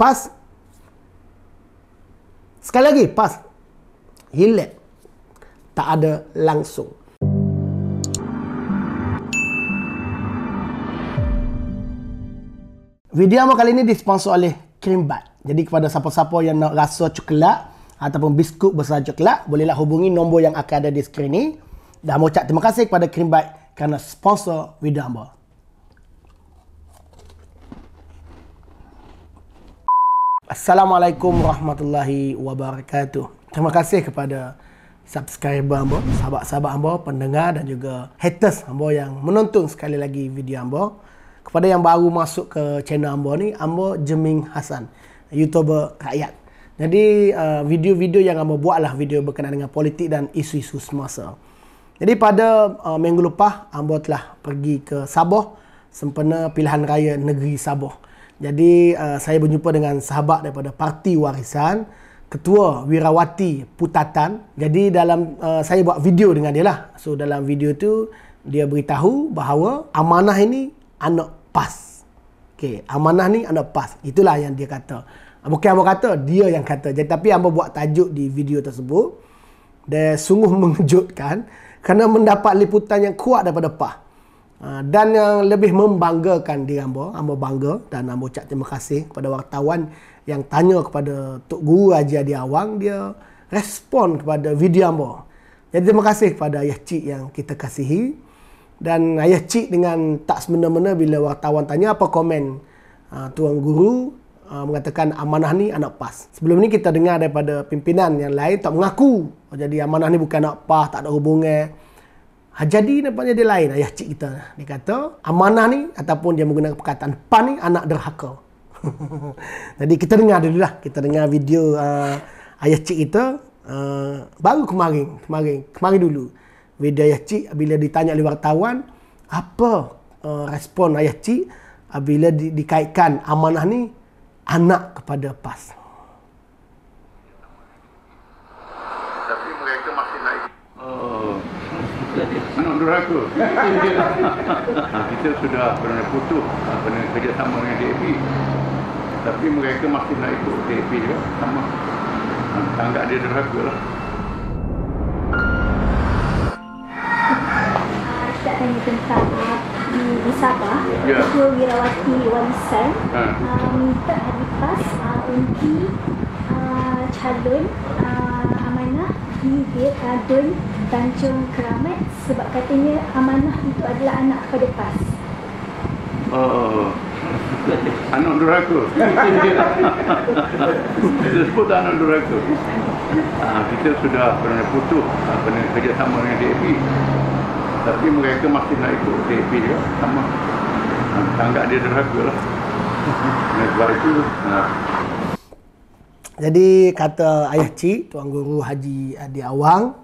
PAS. Sekali lagi, PAS. Hilang. Tak ada langsung. Video Amor kali ini disponsor oleh Creambat. Jadi kepada siapa-siapa yang nak rasa coklat ataupun biskut besar coklat, bolehlah hubungi nombor yang akan ada di skrin ini. Dan Amor ucap terima kasih kepada Creambat kerana sponsor video Amor. Assalamualaikum warahmatullahi wabarakatuh. Terima kasih kepada subscriber Ambo, sahabat-sahabat Ambo, pendengar dan juga haters Ambo yang menonton sekali lagi video Ambo. Kepada yang baru masuk ke channel Ambo ni, Ambo Jeming Hasan, YouTuber rakyat. Jadi uh, video-video yang Ambo buat lah video berkenaan dengan politik dan isu-isu semasa. Jadi pada uh, minggu lepas, Ambo telah pergi ke Sabah sempena pilihan raya negeri Sabah. Jadi uh, saya berjumpa dengan sahabat daripada Parti Warisan, Ketua Wirawati Putatan. Jadi dalam uh, saya buat video dengan dia lah. So dalam video tu dia beritahu bahawa amanah ini anak PAS. Okey, amanah ni anak PAS. Itulah yang dia kata. Bukan apa kata, dia yang kata. Jadi tapi hamba buat tajuk di video tersebut. Dia sungguh mengejutkan kerana mendapat liputan yang kuat daripada PAS. Uh, dan yang lebih membanggakan diri hamba, hamba bangga dan hamba ucap terima kasih kepada wartawan yang tanya kepada Tok Guru Haji Adi Awang, dia respon kepada video hamba. Jadi terima kasih kepada Ayah Cik yang kita kasihi. Dan ayah cik dengan tak semena-mena bila wartawan tanya apa komen uh, tuan guru uh, mengatakan amanah ni anak PAS. Sebelum ni kita dengar daripada pimpinan yang lain tak mengaku. Jadi amanah ni bukan anak PAS, tak ada hubungan. Ha, jadi nampaknya dia lain ayah cik kita. Dia kata amanah ni ataupun dia menggunakan perkataan PAN ni anak derhaka. jadi kita dengar dulu lah. Kita dengar video uh, ayah cik kita uh, baru kemarin. Kemarin, kemarin dulu video ayah cik bila ditanya oleh wartawan apa uh, respon ayah cik uh, bila di, dikaitkan amanah ni anak kepada PAS. Tapi mereka masih naik. Oh. Anak durhaka. kita sudah pernah putus pernah kerjasama dengan DAP. Tapi mereka masih nak ikut DAP juga sama. Tanggap dia durhaka lah. tanya tentang di, di Sabah yeah. Ketua Wirawati Warisan uh. uh, minta hari PAS uh, untuk uh, calon uh, amanah di uh, Dun Tanjung Keramat sebab katanya amanah itu adalah anak kepada PAS. Oh. anak durhaka. Kita sebut anak durhaka. Uh, kita sudah pernah putus uh, pernah kerjasama dengan DAP tapi mereka masih nak ikut TAP juga sama tanggap dia derhaka lah sebab itu nah. jadi kata ayah cik Tuan Guru Haji Adi Awang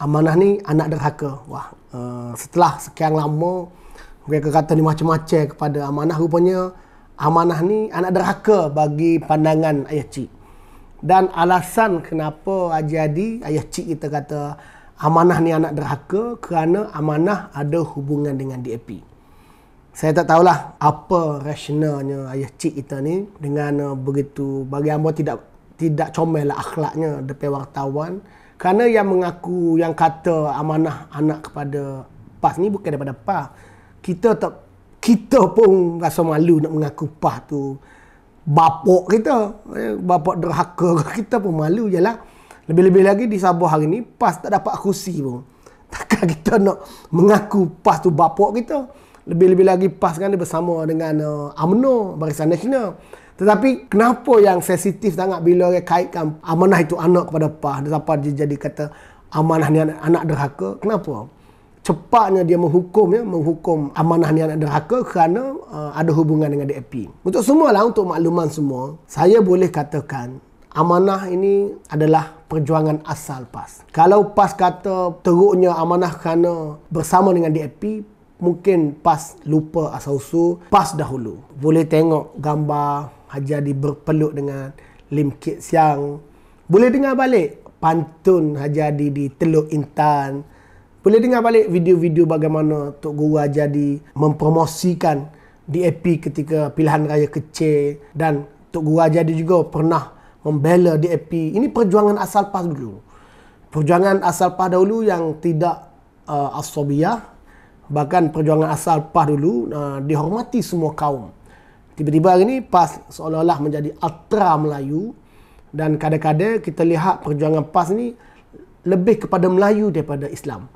amanah ni anak derhaka. Wah uh, setelah sekian lama mereka kata ni macam-macam kepada amanah rupanya amanah ni anak derhaka bagi pandangan ayah cik. Dan alasan kenapa Haji ayah cik kita kata amanah ni anak derhaka kerana amanah ada hubungan dengan DAP. Saya tak tahulah apa rasionalnya ayah cik kita ni dengan uh, begitu bagi hamba tidak tidak comel lah akhlaknya depan wartawan kerana yang mengaku yang kata amanah anak kepada PAS ni bukan daripada PAS. Kita tak kita pun rasa malu nak mengaku PAS tu bapak kita. Eh, bapak derhaka kita pun malu je lah. Lebih-lebih lagi di Sabah hari ni PAS tak dapat kursi pun. Takkan kita nak mengaku PAS tu bapak kita. Lebih-lebih lagi PAS kan dia bersama dengan UMNO, Barisan Nasional. Tetapi kenapa yang sensitif sangat bila dia kaitkan amanah itu anak kepada PAS. Dia sampai dia jadi kata amanah ni anak, anak derhaka. Kenapa? Cepatnya dia menghukum ya, menghukum amanah ni anak derhaka kerana uh, ada hubungan dengan DAP. Untuk semualah, untuk makluman semua, saya boleh katakan amanah ini adalah perjuangan asal PAS. Kalau PAS kata teruknya amanah kerana bersama dengan DAP, mungkin PAS lupa asal-usul PAS dahulu. Boleh tengok gambar Haji Adi berpeluk dengan Lim Kit Siang. Boleh dengar balik pantun Haji Adi di Teluk Intan. Boleh dengar balik video-video bagaimana Tok Guru Haji Adi mempromosikan DAP ketika pilihan raya kecil dan Tok Guru jadi juga pernah membela DAP. Ini perjuangan asal PAS dulu. Perjuangan asal PAS dahulu yang tidak uh, asobiyah. Bahkan perjuangan asal PAS dulu uh, dihormati semua kaum. Tiba-tiba hari ini PAS seolah-olah menjadi ultra Melayu. Dan kadang-kadang kita lihat perjuangan PAS ni lebih kepada Melayu daripada Islam.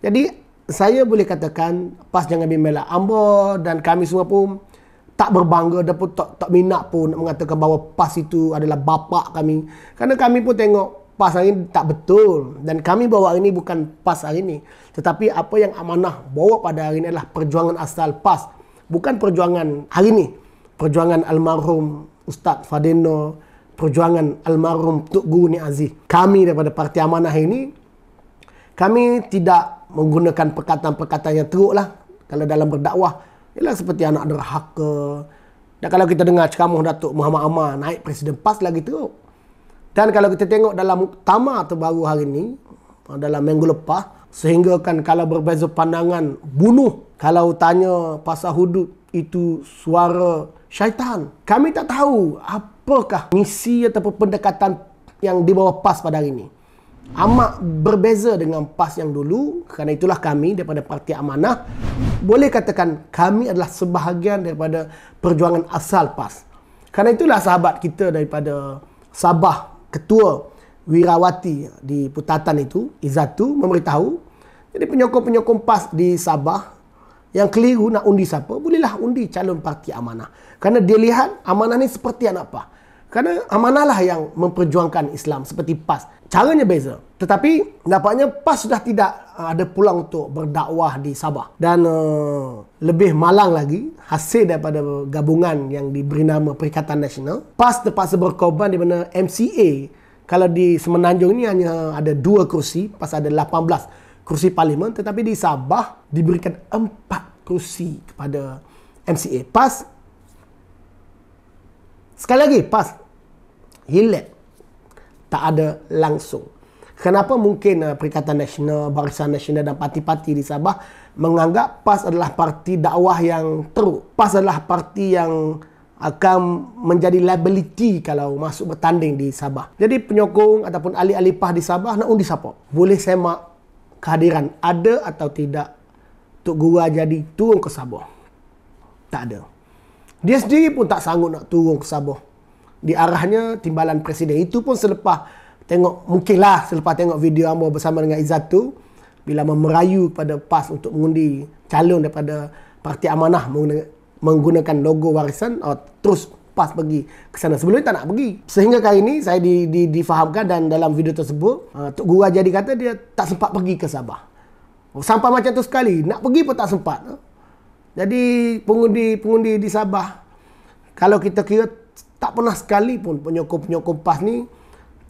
Jadi saya boleh katakan PAS jangan bimbanglah. Ambo dan kami semua pun tak berbangga dan pun tak, tak minat pun nak mengatakan bahawa PAS itu adalah bapa kami. Kerana kami pun tengok PAS hari ini tak betul. Dan kami bawa hari ini bukan PAS hari ini. Tetapi apa yang amanah bawa pada hari ini adalah perjuangan asal PAS. Bukan perjuangan hari ini. Perjuangan almarhum Ustaz Fadeno. Perjuangan almarhum Tuk Guru Ni Aziz. Kami daripada Parti Amanah ini. Kami tidak menggunakan perkataan-perkataan yang teruk lah. Kalau dalam berdakwah. Ialah seperti anak derhaka. Dan kalau kita dengar ceramah Datuk Muhammad Ammar naik Presiden PAS lagi teruk. Dan kalau kita tengok dalam muktamar terbaru hari ini, dalam minggu lepas, sehingga kan kalau berbeza pandangan, bunuh. Kalau tanya pasal hudud, itu suara syaitan. Kami tak tahu apakah misi ataupun pendekatan yang di bawah PAS pada hari ini. Amat berbeza dengan PAS yang dulu. Kerana itulah kami daripada Parti Amanah boleh katakan kami adalah sebahagian daripada perjuangan asal PAS. Kerana itulah sahabat kita daripada Sabah ketua Wirawati di Putatan itu Izatu memberitahu. Jadi penyokong-penyokong PAS di Sabah yang keliru nak undi siapa, bolehlah undi calon parti amanah. Kerana dia lihat amanah ni seperti anak PAH. Kerana amanah lah yang memperjuangkan Islam seperti PAS. Caranya beza. Tetapi nampaknya PAS sudah tidak uh, ada pulang untuk berdakwah di Sabah. Dan uh, lebih malang lagi, hasil daripada gabungan yang diberi nama Perikatan Nasional, PAS terpaksa berkorban di mana MCA, kalau di Semenanjung ini hanya ada dua kursi, PAS ada 18 kursi parlimen, tetapi di Sabah diberikan empat kerusi kepada MCA. PAS sekali lagi PAS hilang. Tak ada langsung. Kenapa mungkin uh, Perikatan Nasional, Barisan Nasional dan parti-parti di Sabah menganggap PAS adalah parti dakwah yang teruk. PAS adalah parti yang akan menjadi liability kalau masuk bertanding di Sabah. Jadi penyokong ataupun ahli-ahli PAS di Sabah nak undi siapa? Boleh semak kehadiran ada atau tidak Tok Guru jadi turun ke Sabah. Tak ada. Dia sendiri pun tak sanggup nak turun ke Sabah. Di arahnya timbalan presiden. Itu pun selepas tengok mungkinlah selepas tengok video Ambo bersama dengan Izzatu bila merayu kepada PAS untuk mengundi calon daripada Parti Amanah menggunakan logo warisan oh, terus PAS pergi ke sana. Sebelum ni tak nak pergi. Sehingga kali ini saya di, di, difahamkan dan dalam video tersebut uh, Tok Guru jadi kata dia tak sempat pergi ke Sabah sampai macam tu sekali nak pergi pun tak sempat jadi pengundi-pengundi di Sabah kalau kita kira tak pernah sekali pun penyokong-penyokong PAS ni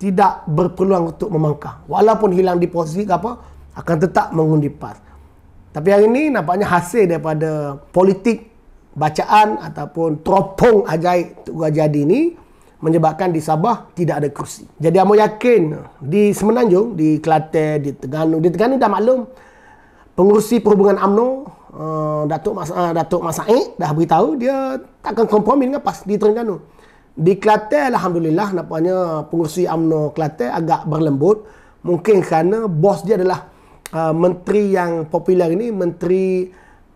tidak berpeluang untuk memangkah. Walaupun hilang di posisi apa, akan tetap mengundi PAS. Tapi hari ini nampaknya hasil daripada politik bacaan ataupun teropong ajaib Tuk Jadi ini menyebabkan di Sabah tidak ada kursi. Jadi Amo yakin di Semenanjung, di Kelantan, di Terengganu, di Terengganu dah maklum pengurusi perhubungan AMNO uh, Datuk Mas uh, Datuk Masaid dah beritahu dia takkan kompromi dengan PAS di Terengganu. Di Kelantan Alhamdulillah nampaknya pengurusi UMNO Kelantan agak berlembut. Mungkin kerana bos dia adalah uh, menteri yang popular ini, menteri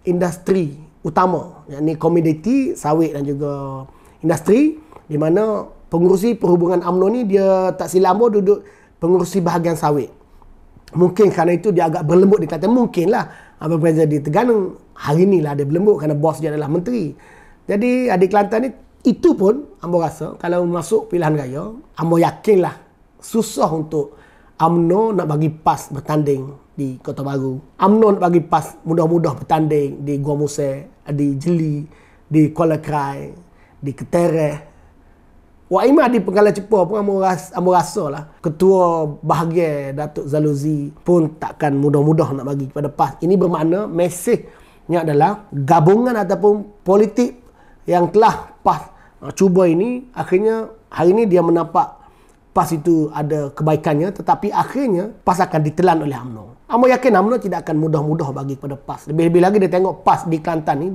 industri utama. Yang ini komoditi, sawit dan juga industri. Di mana pengurusi perhubungan UMNO ni dia tak silap duduk pengurusi bahagian sawit. Mungkin kerana itu dia agak berlembut di Kelantan. Mungkinlah berbeza di Terengganu. Hari inilah dia berlembut kerana bos dia adalah menteri. Jadi adik Kelantan ni itu pun Ambo rasa kalau masuk pilihan raya, Ambo yakinlah susah untuk AMNO nak bagi PAS bertanding di Kota Baru. AMNO nak bagi PAS mudah-mudah bertanding di Gua Muse, di Jeli, di Kuala Krai, di Ketereh. Wah Ima di Penggala Cepur pun Ambo rasa, Ambo rasa lah. Ketua bahagia Datuk Zaluzi pun takkan mudah-mudah nak bagi kepada PAS. Ini bermakna mesejnya adalah gabungan ataupun politik yang telah PAS uh, cuba ini akhirnya hari ini dia menampak PAS itu ada kebaikannya tetapi akhirnya PAS akan ditelan oleh UMNO. UMNO yakin UMNO tidak akan mudah-mudah bagi kepada PAS. Lebih-lebih lagi dia tengok PAS di Kelantan ni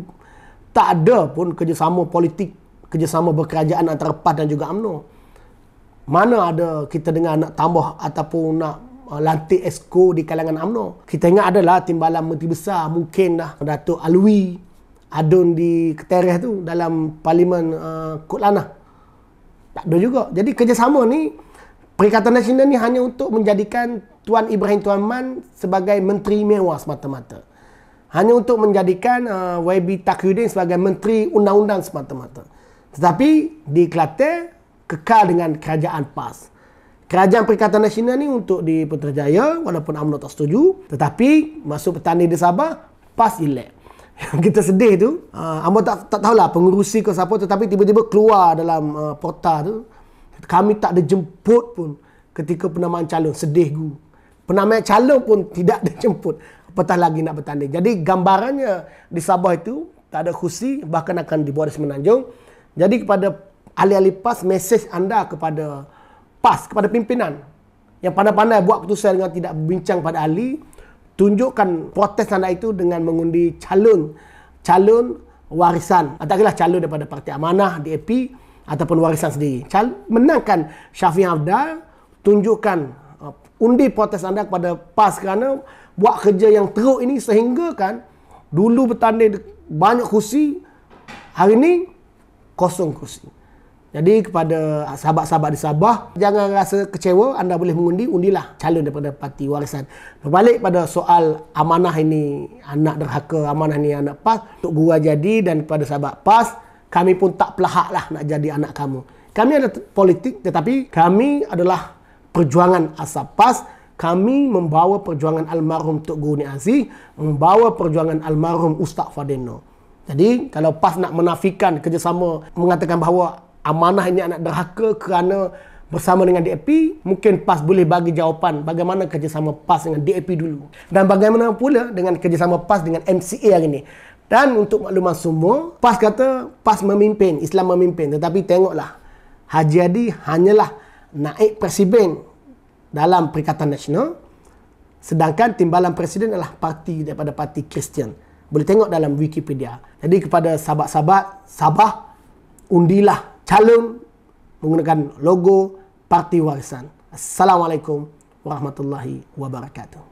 tak ada pun kerjasama politik kerjasama berkerajaan antara PAS dan juga UMNO. Mana ada kita dengar nak tambah ataupun nak uh, lantik esko di kalangan UMNO. Kita ingat adalah timbalan menteri besar mungkin dah Datuk Alwi adun di Ketereh tu dalam Parlimen uh, Kut Lanah. Tak ada juga. Jadi kerjasama ni Perikatan Nasional ni hanya untuk menjadikan Tuan Ibrahim Tuan Man sebagai menteri mewah semata-mata. Hanya untuk menjadikan uh, YB Takyudin sebagai menteri undang-undang semata-mata. Tetapi di Kelantan kekal dengan kerajaan PAS. Kerajaan Perikatan Nasional ni untuk di Putrajaya walaupun UMNO tak setuju. Tetapi masuk petani di Sabah, PAS elect. Yang kita sedih tu, uh, tak, tak tahulah pengurusi ke siapa tetapi tiba-tiba keluar dalam uh, portal tu kami tak ada jemput pun ketika penamaan calon. Sedih gu. Penamaan calon pun tidak dijemput. Apatah lagi nak bertanding. Jadi gambarannya di Sabah itu tak ada kursi bahkan akan dibuat di Semenanjung. Jadi kepada ahli-ahli PAS, mesej anda kepada PAS, kepada pimpinan yang pandai-pandai buat keputusan dengan tidak bincang pada ahli, tunjukkan protes anda itu dengan mengundi calon calon warisan. Atakanlah calon daripada Parti Amanah, DAP, ataupun warisan sendiri. Cal menangkan Syafiq Afdal, tunjukkan uh, undi protes anda kepada PAS kerana buat kerja yang teruk ini sehingga kan dulu bertanding banyak kursi, hari ini kosong kursi. Jadi kepada sahabat-sahabat di Sabah, jangan rasa kecewa, anda boleh mengundi, undilah calon daripada parti warisan. Berbalik pada soal amanah ini, anak derhaka, amanah ini anak PAS, untuk gua jadi dan kepada sahabat PAS, kami pun tak pelahak lah nak jadi anak kamu. Kami ada politik tetapi kami adalah perjuangan asap pas. Kami membawa perjuangan almarhum Tok Guru Ni Aziz, membawa perjuangan almarhum Ustaz Fadeno. Jadi kalau PAS nak menafikan kerjasama mengatakan bahawa amanah ini anak derhaka kerana bersama dengan DAP, mungkin PAS boleh bagi jawapan bagaimana kerjasama PAS dengan DAP dulu. Dan bagaimana pula dengan kerjasama PAS dengan MCA hari ini. Dan untuk makluman semua, PAS kata PAS memimpin, Islam memimpin. Tetapi tengoklah, Haji Adi hanyalah naik presiden dalam Perikatan Nasional. Sedangkan timbalan presiden adalah parti daripada parti Kristian. Boleh tengok dalam Wikipedia. Jadi kepada sahabat-sahabat Sabah, undilah calon menggunakan logo Parti Warisan. Assalamualaikum warahmatullahi wabarakatuh.